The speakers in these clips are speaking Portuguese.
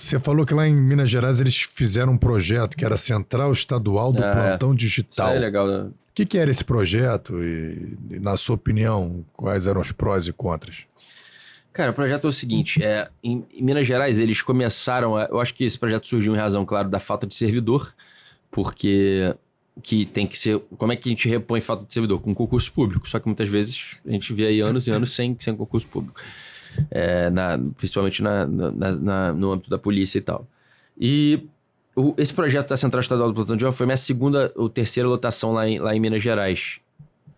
Você falou que lá em Minas Gerais eles fizeram um projeto que era Central Estadual do É, Plantão Isso Digital. aí é legal, né? O que, que era esse projeto e, e, na sua opinião, quais eram os prós e contras? Cara, o projeto é o seguinte: é, em, em Minas Gerais, eles começaram. A, eu acho que esse projeto surgiu em razão, claro, da falta de servidor, porque que tem que ser. Como é que a gente repõe falta de servidor? Com concurso público. Só que muitas vezes a gente vê aí anos e anos sem, sem concurso público. É, na- principalmente na- na- na- no âmbito da polícia e tal. E o- esse projeto da Central Estadual do Plantão de Honra foi minha segunda ou terceira lotação lá em, lá em Minas Gerais.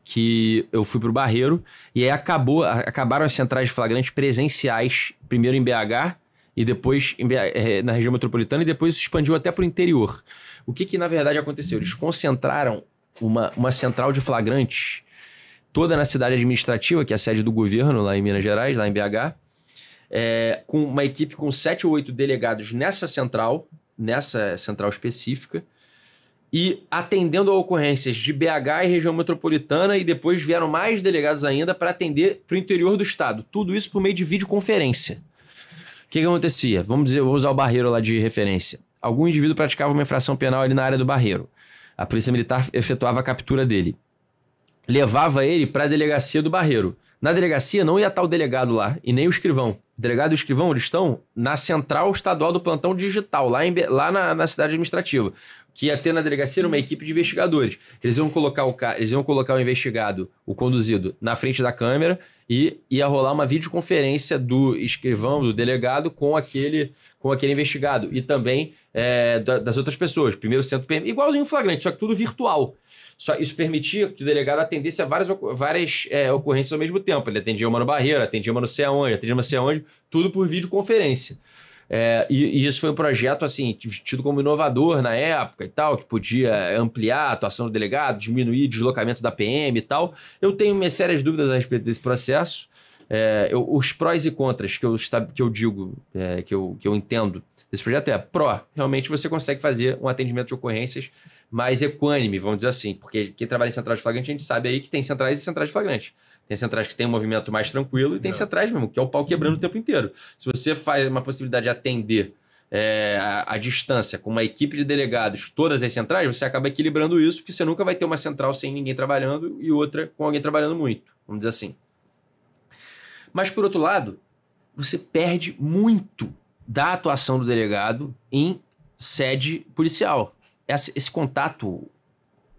Que eu fui pro Barreiro e aí acabou, acabaram as centrais de flagrante presenciais, primeiro em BH e depois BH, eh, na região metropolitana e depois expandiu até pro interior. O que que na verdade aconteceu? Eles concentraram uma, uma central de flagrantes toda na cidade administrativa, que é a sede do governo lá em Minas Gerais, lá em BH, é, com uma equipe com sete ou oito delegados nessa central, nessa central específica, e atendendo a ocorrências de BH e região metropolitana, e depois vieram mais delegados ainda para atender para o interior do estado. Tudo isso por meio de videoconferência. O que, que acontecia? Vamos dizer, vou usar o barreiro lá de referência. Algum indivíduo praticava uma infração penal ali na área do barreiro. A polícia militar efetuava a captura dele levava ele para a delegacia do Barreiro. Na delegacia não ia estar o delegado lá e nem o escrivão. O delegado e o escrivão eles estão na central estadual do plantão digital, lá, em lá na, na cidade administrativa. Que ia ter na delegacia era uma equipe de investigadores. Eles iam colocar o ca- eles iam colocar o investigado, o conduzido, na frente da câmera e ia rolar uma videoconferência do escrivão, do delegado, com aquele, com aquele investigado. E também é, da- das outras pessoas. Primeiro centro PM, igualzinho o flagrante, só que tudo virtual. Só isso permitia que o delegado atendesse a várias, várias é, ocorrências ao mesmo tempo. Ele atendia uma no Barreiro, atendia uma não sei aonde, atendia uma não sei aonde, tudo por videoconferência. É, e, e isso foi um projeto, assim, tido como inovador na época e tal, que podia ampliar a atuação do delegado, diminuir o deslocamento da PM e tal. Eu tenho minhas sérias dúvidas a respeito desse processo. É, eu- os prós e contras que eu, que eu digo, é, que, eu, que eu entendo desse projeto é pró, realmente você consegue fazer um atendimento de ocorrências mais equânime, vamos dizer assim, porque quem trabalha em central de flagrante, a gente sabe aí que tem centrais e centrais de flagrante. Tem centrais que tem um movimento mais tranquilo e tem centrais mesmo, que é o pau quebrando o tempo inteiro. Se você faz uma possibilidade de atender é, a, a distância com uma equipe de delegados, todas as centrais, você acaba equilibrando isso, porque você nunca vai ter uma central sem ninguém trabalhando e outra com alguém trabalhando muito, vamos dizer assim. Mas, por outro lado, você perde muito da atuação do delegado em sede policial. Esse, esse contato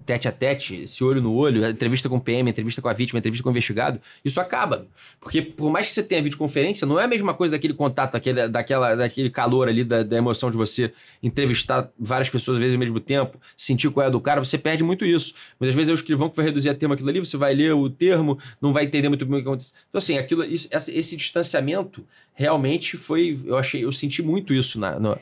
tete a tete, esse olho no olho, a entrevista com o PM, a entrevista com a vítima, a entrevista com o investigado, isso acaba. Porque por mais que você tenha videoconferência, não é a mesma coisa daquele contato, aquele, daquela, daquele calor ali, da, da emoção de você entrevistar várias pessoas às vezes ao mesmo tempo, sentir qual é a do cara, você perde muito isso. Muitas vezes é o escrivão que vai reduzir a termo aquilo ali, você vai ler o termo, não vai entender muito bem o que acontece. Então, assim, aquilo, isso, esse, esse distanciamento realmente foi. Eu achei, eu senti muito isso na, no-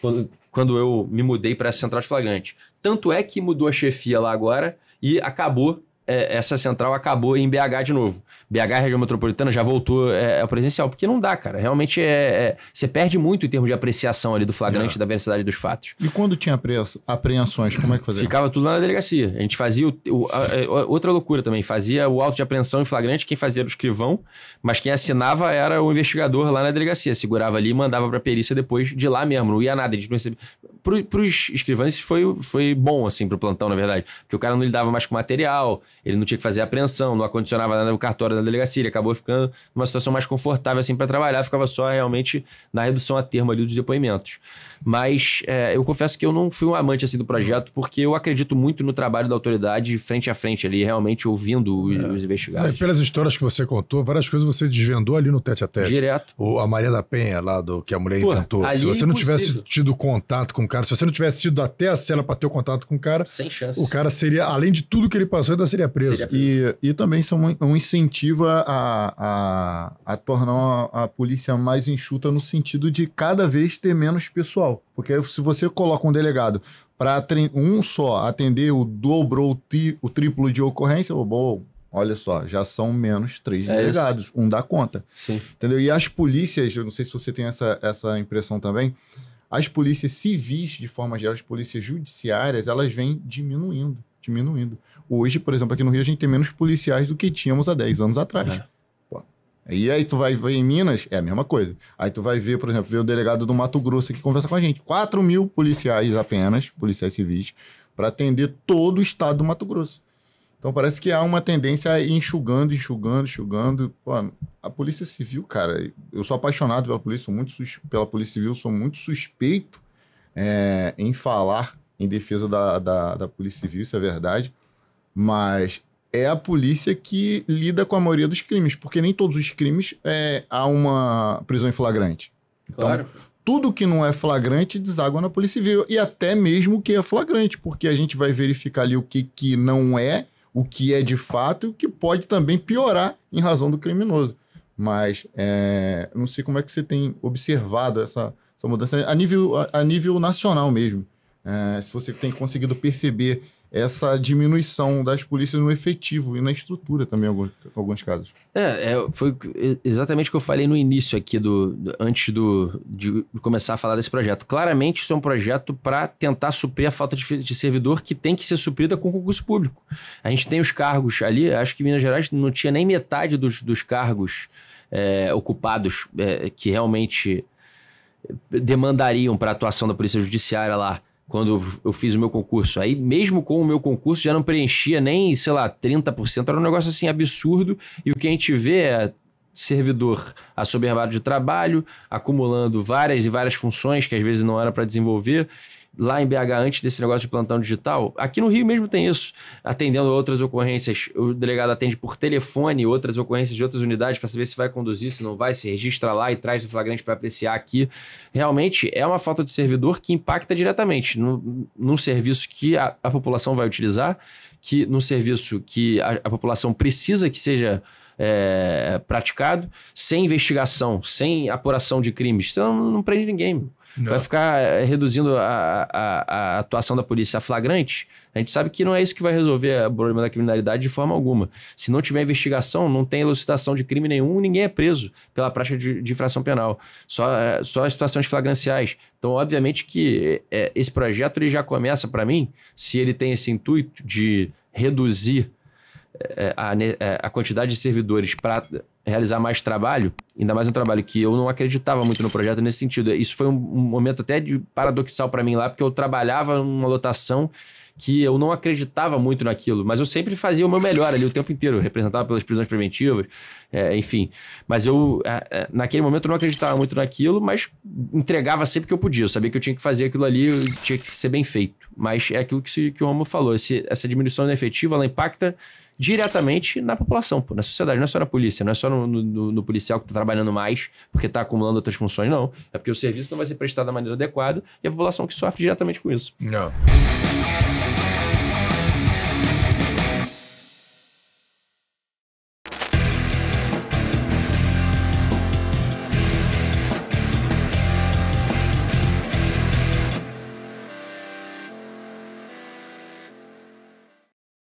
quando, quando eu me mudei para essa central de flagrante. Tanto é que mudou a chefia lá agora e acabou. É, essa central acabou em BH de novo. BH, região metropolitana, já voltou é, ao presencial, porque não dá, cara. Realmente é, é- você perde muito em termos de apreciação ali do flagrante da veracidade dos fatos. E quando tinha apreensões, como é que fazia? Ficava tudo lá na delegacia. A gente fazia o, o- a- a- outra loucura também. Fazia o auto de apreensão em flagrante, quem fazia era o escrivão, mas quem assinava era o investigador lá na delegacia. Segurava ali e mandava pra perícia depois de lá mesmo. Não ia nada, a gente não recebia. Pro, pros escrivães isso foi, foi bom, assim, pro plantão, na verdade. Porque o cara não lidava mais com material, ele não tinha que fazer apreensão, não acondicionava nada no cartório da delegacia, ele acabou ficando numa situação mais confortável, assim, para trabalhar, ficava só realmente na redução a termo ali dos depoimentos. Mas é, eu confesso que eu não fui um amante assim do projeto, porque eu acredito muito no trabalho da autoridade frente a frente ali, realmente ouvindo os, os É, investigados. pelas histórias que você contou, várias coisas você desvendou ali no tete a tete. Direto. O, a Maria da Penha, lá do que a mulher Pô, inventou. Se é você não tivesse tido contato com o cara, se você não tivesse ido até a cela para ter o contato com o cara, Sem chance. o cara seria, além de tudo que ele passou, ainda seria preso. Seria E, e também são um, um incentivo a, a, a tornar a, polícia mais enxuta no sentido de cada vez ter menos pessoal. Porque se você coloca um delegado para um só atender o dobro ou ti- o triplo de ocorrência, ô, bom, olha só, já são menos três É delegados. Um dá conta. Sim. Entendeu? E as polícias, eu não sei se você tem essa, essa impressão também, as polícias civis, de forma geral, as polícias judiciárias, elas vêm diminuindo, diminuindo. Hoje, por exemplo, aqui no Rio, a gente tem menos policiais do que tínhamos há 10 anos atrás. É. E aí tu vai ver em Minas, é a mesma coisa. Aí tu vai ver, por exemplo, ver o delegado do Mato Grosso que conversa com a gente. 4 mil policiais apenas, policiais civis, para atender todo o estado do Mato Grosso. Então parece que há uma tendência a ir enxugando, enxugando, enxugando. Pô, a Polícia Civil, cara, eu sou apaixonado pela polícia, sou muito pela Polícia Civil, sou muito suspeito é, em falar em defesa da, da, da Polícia Civil, isso é verdade. Mas é a polícia que lida com a maioria dos crimes, porque nem todos os crimes é, há uma prisão em flagrante. Então, claro. tudo que não é flagrante deságua na Polícia Civil, e até mesmo o que é flagrante, porque a gente vai verificar ali o que, que não é, o que é de fato, e o que pode também piorar em razão do criminoso. Mas é, não sei como é que você tem observado essa, essa mudança a nível, a, a nível nacional mesmo. É, se você tem conseguido perceber essa diminuição das polícias no efetivo e na estrutura também, em alguns, alguns casos. É, é, foi exatamente o que eu falei no início aqui, do, do antes do, de começar a falar desse projeto. Claramente, isso é um projeto para tentar suprir a falta de, de, servidor que tem que ser suprida com concurso público. A gente tem os cargos ali, acho que Minas Gerais não tinha nem metade dos, dos cargos é, ocupados é, que realmente demandariam para a atuação da Polícia Judiciária lá quando eu fiz o meu concurso. Aí, mesmo com o meu concurso, já não preenchia nem, sei lá, 30%. Era um negócio assim absurdo. E o que a gente vê é servidor assoberbado de trabalho, acumulando várias e várias funções que às vezes não era para desenvolver lá em BH antes desse negócio de plantão digital. Aqui no Rio mesmo tem isso. Atendendo outras ocorrências, o delegado atende por telefone outras ocorrências de outras unidades para saber se vai conduzir, se não vai, se registra lá e traz o flagrante para apreciar aqui. Realmente é uma falta de servidor que impacta diretamente no, num serviço que a, a população vai utilizar, que num serviço que a, a população precisa que seja é, praticado, sem investigação, sem apuração de crimes. Então não, não prende ninguém. Não. Vai ficar eh, reduzindo a, a, a, atuação da polícia a flagrante. A gente sabe que não é isso que vai resolver o problema da criminalidade de forma alguma. Se não tiver investigação, não tem elucidação de crime nenhum, ninguém é preso pela prática de, de infração penal. Só, eh, só situações flagranciais. Então, obviamente que é, esse projeto ele já começa, para mim, se ele tem esse intuito de reduzir é, a, a quantidade de servidores para realizar mais trabalho, ainda mais um trabalho que eu não acreditava muito no projeto nesse sentido. Isso foi um, um momento até de paradoxal para mim lá, porque eu trabalhava numa lotação que eu não acreditava muito naquilo, mas eu sempre fazia o meu melhor ali o tempo inteiro, representava pelas prisões preventivas, é, enfim. Mas eu, é, naquele momento, eu não acreditava muito naquilo, mas entregava sempre que eu podia. Eu sabia que eu tinha que fazer aquilo ali, tinha que ser bem feito. Mas é aquilo que, se, que o Romo falou: esse, essa diminuição efetiva ela impacta diretamente na população, pô, na sociedade. Não é só na polícia, não é só no, no, no policial que está trabalhando mais porque está acumulando outras funções, não. É porque o serviço não vai ser prestado da maneira adequada e a população que sofre diretamente com isso. Não.